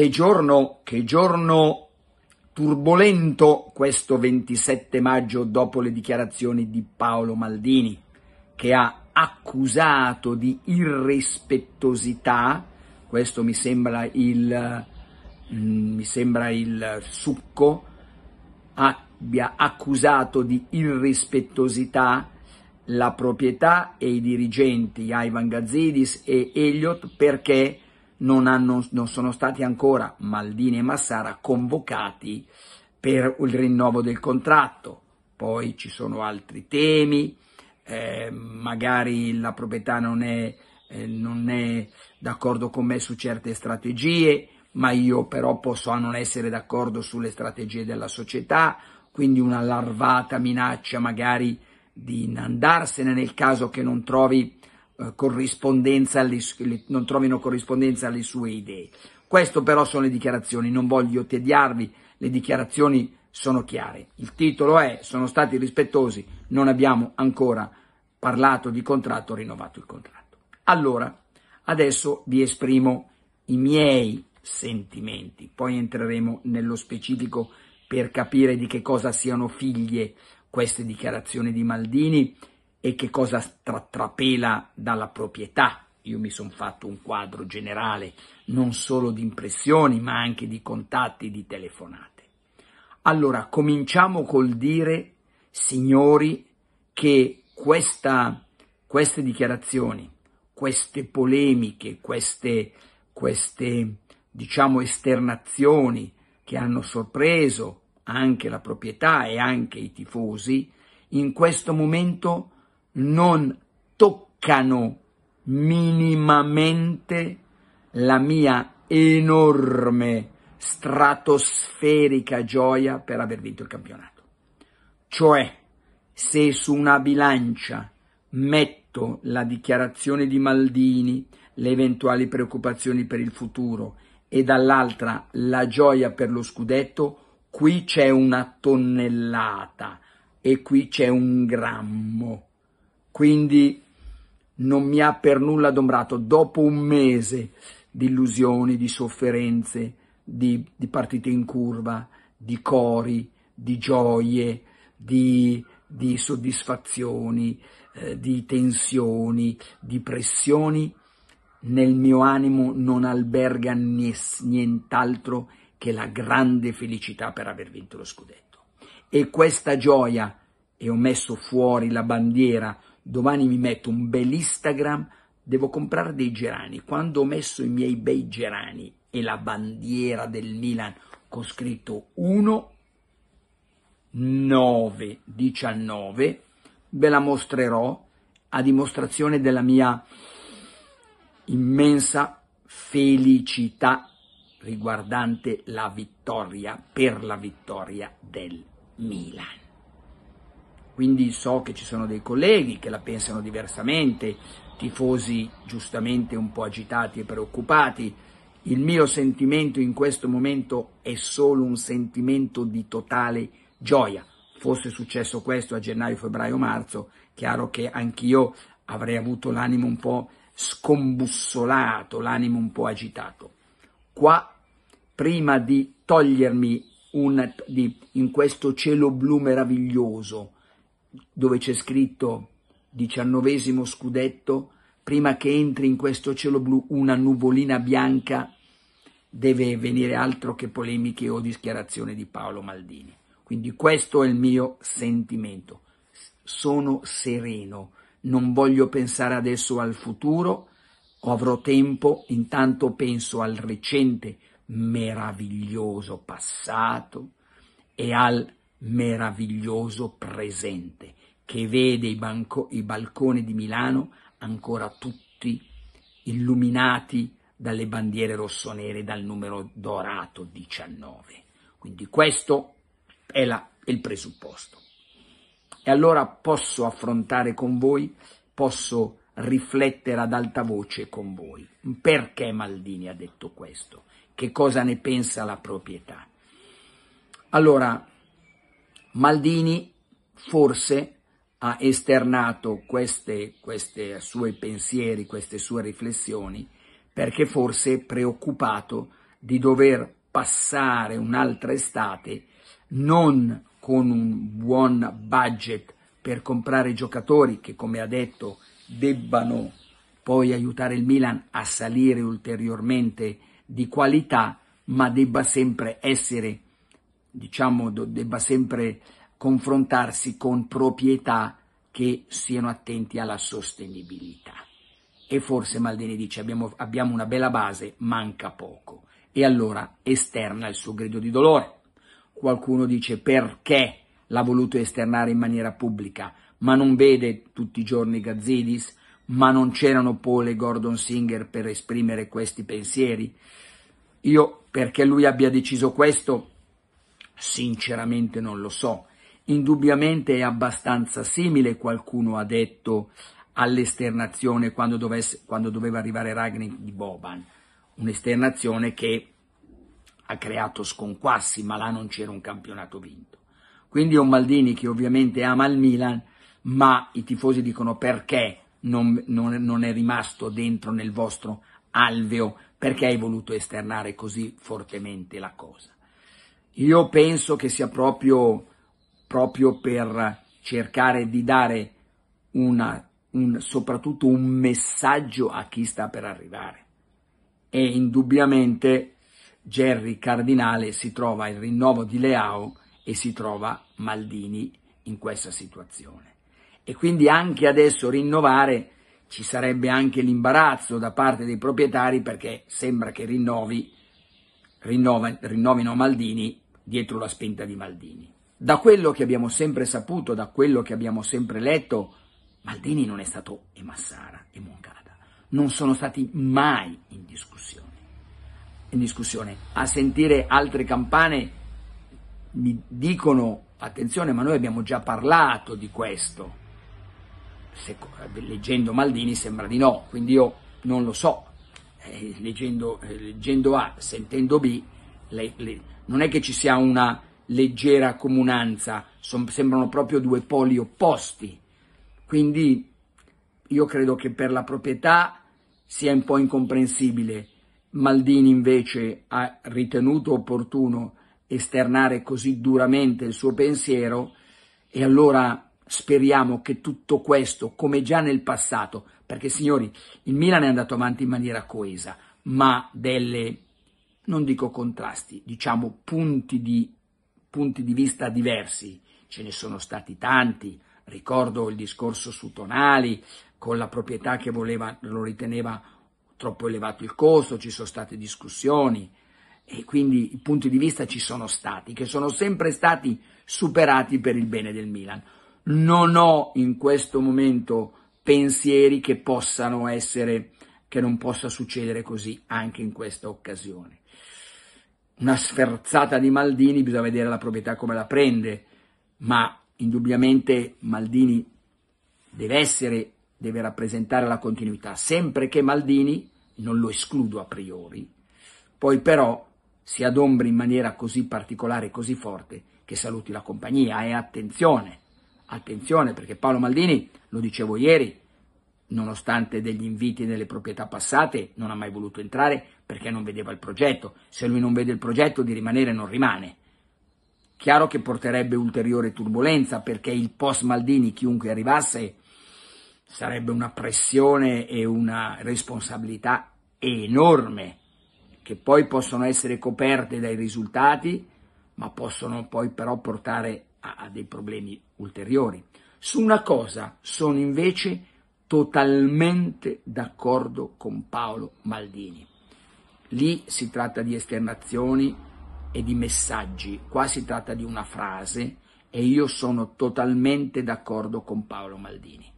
Che giorno, che giorno turbolento questo 27 maggio dopo le dichiarazioni di Paolo Maldini, che ha accusato di irrispettosità, questo mi sembra il, mm, mi sembra il succo, abbia accusato di irrispettosità la proprietà e i dirigenti Ivan Gazidis e Elliott perché non, hanno, non sono stati ancora Maldini e Massara convocati per il rinnovo del contratto. Poi ci sono altri temi, eh, magari la proprietà non è, eh, non è d'accordo con me su certe strategie, ma io però posso non essere d'accordo sulle strategie della società, quindi una larvata minaccia magari di andarsene nel caso che non trovi corrispondenza alle, non trovino corrispondenza alle sue idee. Questo però sono le dichiarazioni, non voglio tediarvi, le dichiarazioni sono chiare. Il titolo è sono stati rispettosi, non abbiamo ancora parlato di contratto, rinnovato il contratto. Allora, adesso vi esprimo i miei sentimenti, poi entreremo nello specifico per capire di che cosa siano figlie queste dichiarazioni di Maldini e che cosa tra- trapela dalla proprietà. Io mi sono fatto un quadro generale non solo di impressioni, ma anche di contatti, di telefonate. Allora, cominciamo col dire, signori, che questa, queste dichiarazioni, queste polemiche, queste, queste, diciamo, esternazioni che hanno sorpreso anche la proprietà e anche i tifosi, in questo momento non toccano minimamente la mia enorme, stratosferica gioia per aver vinto il campionato. Cioè, se su una bilancia metto la dichiarazione di Maldini, le eventuali preoccupazioni per il futuro e dall'altra la gioia per lo scudetto, qui c'è una tonnellata e qui c'è un grammo quindi non mi ha per nulla adombrato. Dopo un mese di illusioni, di sofferenze, di, di partite in curva, di cori, di gioie, di, di soddisfazioni, eh, di tensioni, di pressioni, nel mio animo non alberga nient'altro che la grande felicità per aver vinto lo scudetto. E questa gioia, e ho messo fuori la bandiera domani mi metto un bel Instagram, devo comprare dei gerani. Quando ho messo i miei bei gerani e la bandiera del Milan con scritto 1, 9, 19, ve la mostrerò a dimostrazione della mia immensa felicità riguardante la vittoria, per la vittoria del Milan. Quindi so che ci sono dei colleghi che la pensano diversamente, tifosi giustamente un po' agitati e preoccupati. Il mio sentimento in questo momento è solo un sentimento di totale gioia. Fosse successo questo a gennaio, febbraio, marzo, chiaro che anch'io avrei avuto l'animo un po' scombussolato, l'animo un po' agitato. Qua, prima di togliermi un, di, in questo cielo blu meraviglioso, dove c'è scritto diciannovesimo scudetto, prima che entri in questo cielo blu una nuvolina bianca, deve venire altro che polemiche o dichiarazioni di Paolo Maldini. Quindi questo è il mio sentimento. Sono sereno, non voglio pensare adesso al futuro, avrò tempo, intanto penso al recente meraviglioso passato e al meraviglioso presente che vede i, banco, i balconi di Milano ancora tutti illuminati dalle bandiere rossonere dal numero dorato 19. Quindi questo è, la, è il presupposto. E allora posso affrontare con voi, posso riflettere ad alta voce con voi. Perché Maldini ha detto questo? Che cosa ne pensa la proprietà? Allora, Maldini forse ha esternato questi suoi pensieri, queste sue riflessioni, perché forse è preoccupato di dover passare un'altra estate non con un buon budget per comprare giocatori che, come ha detto, debbano poi aiutare il Milan a salire ulteriormente di qualità, ma debba sempre essere, diciamo, debba sempre confrontarsi con proprietà che siano attenti alla sostenibilità. E forse Maldini dice abbiamo, abbiamo una bella base, manca poco. E allora esterna il suo grido di dolore. Qualcuno dice perché l'ha voluto esternare in maniera pubblica, ma non vede tutti i giorni Gazzidis, ma non c'erano Paul e Gordon Singer per esprimere questi pensieri? Io, perché lui abbia deciso questo, sinceramente non lo so. Indubbiamente è abbastanza simile, qualcuno ha detto, all'esternazione quando, dovesse, quando doveva arrivare Ragnick di Boban. Un'esternazione che ha creato sconquassi, ma là non c'era un campionato vinto. Quindi è un Maldini che ovviamente ama il Milan, ma i tifosi dicono perché non, non, non è rimasto dentro nel vostro alveo, perché hai voluto esternare così fortemente la cosa. Io penso che sia proprio, proprio per cercare di dare una, un, soprattutto un messaggio a chi sta per arrivare. E indubbiamente Jerry Cardinale si trova il rinnovo di Leao e si trova Maldini in questa situazione e quindi anche adesso rinnovare ci sarebbe anche l'imbarazzo da parte dei proprietari perché sembra che rinnovi, rinnova, rinnovino Maldini dietro la spinta di Maldini. Da quello che abbiamo sempre saputo, da quello che abbiamo sempre letto, Maldini non è stato e Massara e Moncada, non sono stati mai in discussione. In discussione. A sentire altre campane mi dicono, attenzione, ma noi abbiamo già parlato di questo, se, leggendo Maldini sembra di no, quindi io non lo so, eh, leggendo, eh, leggendo, A, sentendo B, le, le, non è che ci sia una leggera comunanza, son, sembrano proprio due poli opposti, quindi io credo che per la proprietà sia un po' incomprensibile. Maldini invece ha ritenuto opportuno esternare così duramente il suo pensiero e allora Speriamo che tutto questo, come già nel passato, perché signori, il Milan è andato avanti in maniera coesa, ma delle, non dico contrasti, diciamo punti di, punti di vista diversi, ce ne sono stati tanti, ricordo il discorso su Tonali, con la proprietà che voleva, lo riteneva troppo elevato il costo, ci sono state discussioni. E quindi i punti di vista ci sono stati, che sono sempre stati superati per il bene del Milan. Non ho in questo momento pensieri che possano essere, che non possa succedere così anche in questa occasione. Una sferzata di Maldini, bisogna vedere la proprietà come la prende, ma indubbiamente Maldini deve essere, deve rappresentare la continuità, sempre che Maldini, non lo escludo a priori, poi però si adombri in maniera così particolare, così forte, che saluti la compagnia e attenzione, Attenzione perché Paolo Maldini, lo dicevo ieri, nonostante degli inviti nelle proprietà passate, non ha mai voluto entrare perché non vedeva il progetto. Se lui non vede il progetto di rimanere non rimane. Chiaro che porterebbe ulteriore turbolenza perché il post Maldini, chiunque arrivasse, sarebbe una pressione e una responsabilità enorme che poi possono essere coperte dai risultati, ma possono poi però portare a, dei problemi ulteriori. Su una cosa sono invece totalmente d'accordo con Paolo Maldini. Lì si tratta di esternazioni e di messaggi, qua si tratta di una frase e io sono totalmente d'accordo con Paolo Maldini.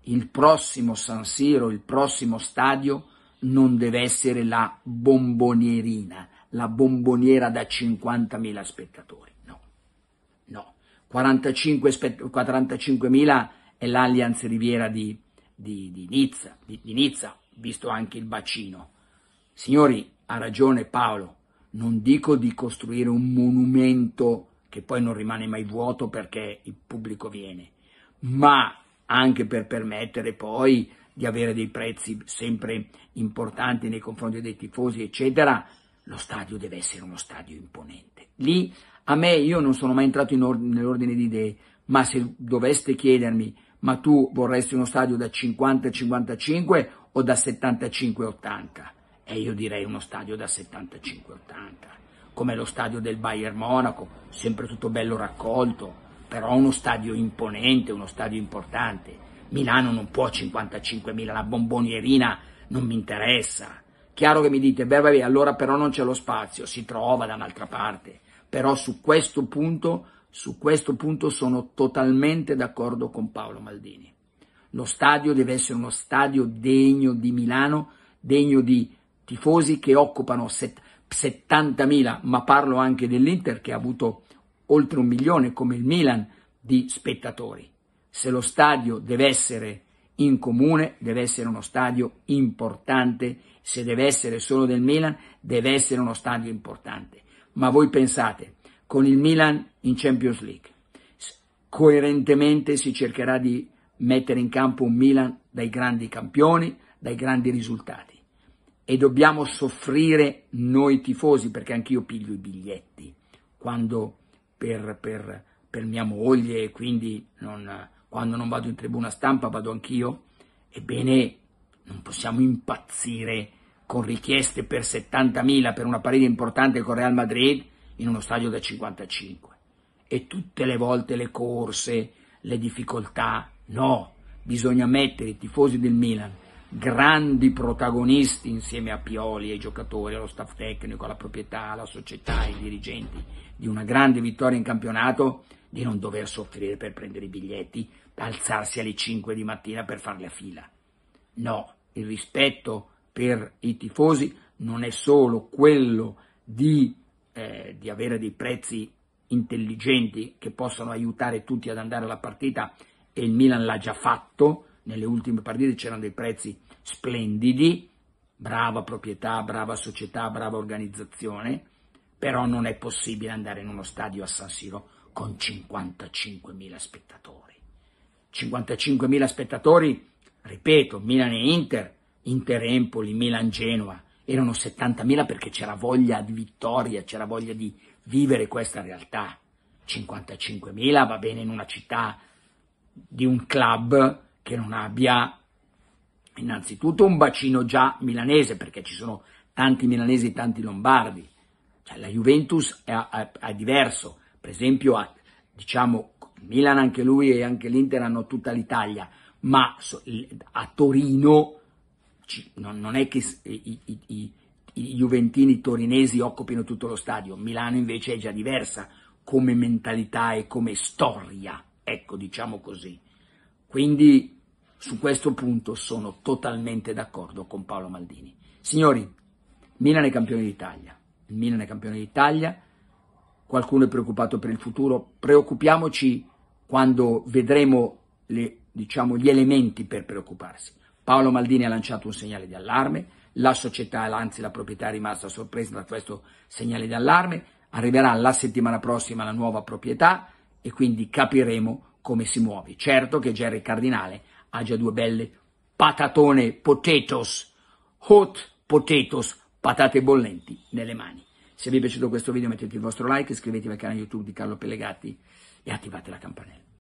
Il prossimo San Siro, il prossimo stadio non deve essere la bombonierina, la bomboniera da 50.000 spettatori. 45, 45.000 è l'Allianz Riviera di, di, di, Nizza, di, Nizza, visto anche il bacino. Signori, ha ragione Paolo, non dico di costruire un monumento che poi non rimane mai vuoto perché il pubblico viene, ma anche per permettere poi di avere dei prezzi sempre importanti nei confronti dei tifosi, eccetera, lo stadio deve essere uno stadio imponente. Lì a me io non sono mai entrato or- nell'ordine di idee, ma se doveste chiedermi, ma tu vorresti uno stadio da 50-55 o da 75-80? E io direi uno stadio da 75-80, come lo stadio del Bayern Monaco, sempre tutto bello raccolto, però uno stadio imponente, uno stadio importante. Milano non può 55.000, la bombonierina non mi interessa. Chiaro che mi dite, beh vabbè, allora però non c'è lo spazio, si trova da un'altra parte. Però su questo punto, su questo punto sono totalmente d'accordo con Paolo Maldini. Lo stadio deve essere uno stadio degno di Milano, degno di tifosi che occupano 70.000, ma parlo anche dell'Inter che ha avuto oltre un milione come il Milan di spettatori. Se lo stadio deve essere in comune, deve essere uno stadio importante, se deve essere solo del Milan, deve essere uno stadio importante. Ma voi pensate, con il Milan in Champions League, coerentemente si cercherà di mettere in campo un Milan dai grandi campioni, dai grandi risultati. E dobbiamo soffrire noi tifosi, perché anch'io piglio i biglietti quando per, per, per mia moglie quindi non, quando non vado in tribuna stampa vado anch'io, ebbene non possiamo impazzire con richieste per 70.000 per una partita importante con Real Madrid in uno stadio da 55. E tutte le volte le corse, le difficoltà, no, bisogna mettere i tifosi del Milan grandi protagonisti insieme a Pioli, ai giocatori, allo staff tecnico, alla proprietà, alla società, ai dirigenti di una grande vittoria in campionato, di non dover soffrire per prendere i biglietti, alzarsi alle 5 di mattina per fare la fila. No, il rispetto per i tifosi non è solo quello di, eh, di avere dei prezzi intelligenti che possano aiutare tutti ad andare alla partita e il Milan l'ha già fatto, nelle ultime partite c'erano dei prezzi splendidi, brava proprietà, brava società, brava organizzazione, però non è possibile andare in uno stadio a San Siro con 55.000 spettatori. 55.000 spettatori, ripeto, Milan e Inter, Inter Empoli, Milan Genoa, erano 70.000 perché c'era voglia di vittoria, c'era voglia di vivere questa realtà. 55.000 va bene in una città di un club che non abbia innanzitutto un bacino già milanese, perché ci sono tanti milanesi e tanti lombardi. Cioè, la Juventus è, è, è diverso, per esempio a, diciamo, Milan anche lui e anche l'Inter hanno tutta l'Italia, ma a Torino non è che i, i, i, i Juventini torinesi occupino tutto lo stadio, Milano invece è già diversa come mentalità e come storia, ecco diciamo così. Quindi su questo punto sono totalmente d'accordo con Paolo Maldini. Signori, Milan è campione d'Italia. Il Milan è campione d'Italia. Qualcuno è preoccupato per il futuro. Preoccupiamoci quando vedremo le, diciamo, gli elementi per preoccuparsi. Paolo Maldini ha lanciato un segnale di allarme, la società, anzi la proprietà è rimasta sorpresa da questo segnale di allarme, arriverà la settimana prossima la nuova proprietà e quindi capiremo come si muove. Certo che Jerry Cardinale ha già due belle patatone potatoes, hot potatoes, patate bollenti nelle mani. Se vi è piaciuto questo video mettete il vostro like, iscrivetevi al canale YouTube di Carlo Pellegatti e attivate la campanella.